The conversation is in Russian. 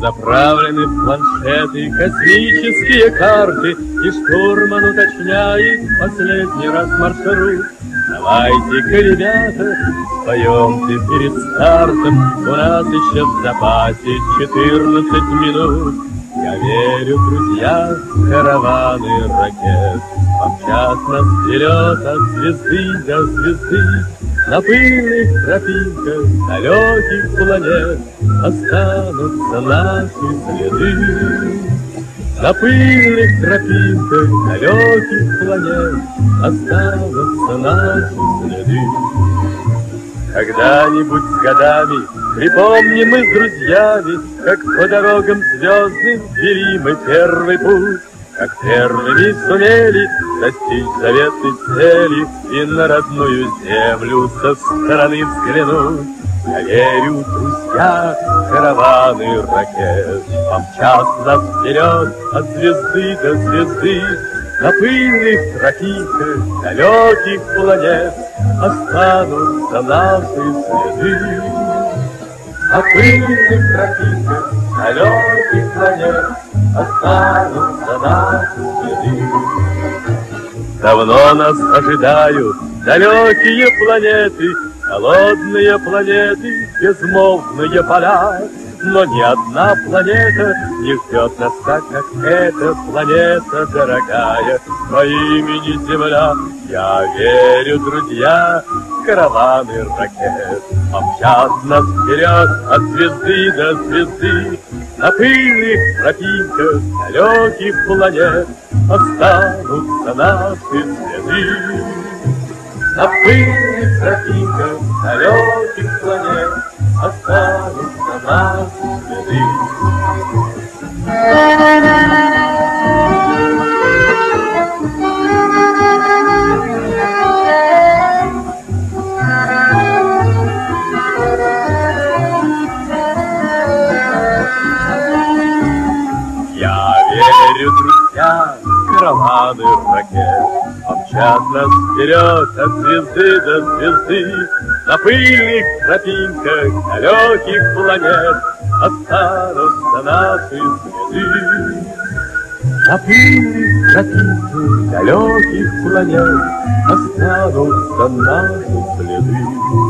Заправлены в планшеты космические карты, И штурман уточняет последний раз маршрут. Давайте-ка, ребята, споемте перед стартом, У нас еще в запасе четырнадцать минут. Я верю, друзья, караваны ракет Помчат нас вперед от звезды до звезды, На пыльных тропинках далеких планет Останутся наши следы. На пыльных тропинках далеких планет Останутся наши следы. Когда-нибудь с годами припомним мы с друзьями, Как по дорогам звездным вели мы первый путь, Как первыми сумели достичь заветной цели И на родную землю со стороны взглянуть. Я верю, друзья, караваны ракет Помчат нас вперед от звезды до звезды, На пыльных тропинках далеких планет Останутся наши следы. На пыльных тропинках далеких планет Останутся наши следы. Давно нас ожидают далекие планеты, Холодные планеты, безмолвные поля, Но ни одна планета не ждет нас так, как эта планета дорогая по имени Земля. Я верю, друзья, караваны ракет Помчат нас вперед от звезды до звезды, На пыльных тропинках далеких планет Останутся наши следы. На пыльных тропинках далеких планет Останутся наши следы. Друзья, караваны ракет Помчат нас вперед от звезды до звезды На пыльных тропинках далеких планет Останутся наши следы. На пыльных тропинках далеких планет Останутся наши следы.